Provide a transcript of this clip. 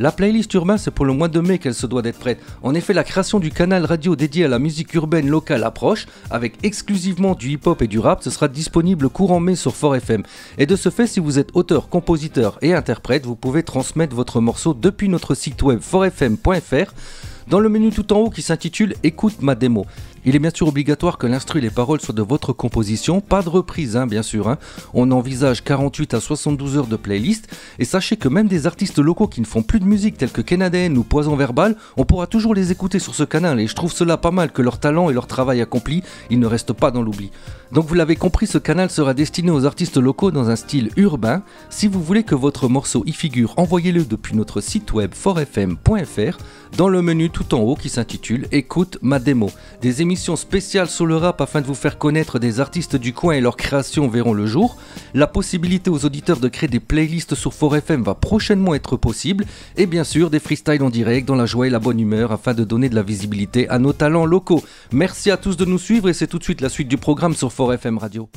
La playlist urbaine, c'est pour le mois de mai qu'elle se doit d'être prête. En effet, la création du canal radio dédié à la musique urbaine locale approche, avec exclusivement du hip-hop et du rap, ce sera disponible courant mai sur Fort FM. Et de ce fait, si vous êtes auteur, compositeur et interprète, vous pouvez transmettre votre morceau depuis notre site web forfm.fr dans le menu tout en haut qui s'intitule Écoute ma démo. Il est bien sûr obligatoire que l'instru et les paroles soient de votre composition, pas de reprise hein, bien sûr. Hein. On envisage 48 à 72 heures de playlist et sachez que même des artistes locaux qui ne font plus de musique tels que Canadien ou Poison Verbal, on pourra toujours les écouter sur ce canal et je trouve cela pas mal que leur talent et leur travail accompli, ils ne restent pas dans l'oubli. Donc vous l'avez compris, ce canal sera destiné aux artistes locaux dans un style urbain. Si vous voulez que votre morceau y figure, envoyez-le depuis notre site web fortfm.fr dans le menu tout en haut qui s'intitule Écoute ma démo. Des émissions spéciales sur le rap afin de vous faire connaître des artistes du coin et leurs créations verront le jour. La possibilité aux auditeurs de créer des playlists sur Fort FM va prochainement être possible. Et bien sûr, des freestyles en direct dans la joie et la bonne humeur afin de donner de la visibilité à nos talents locaux. Merci à tous de nous suivre et c'est tout de suite la suite du programme sur Fort FM Radio.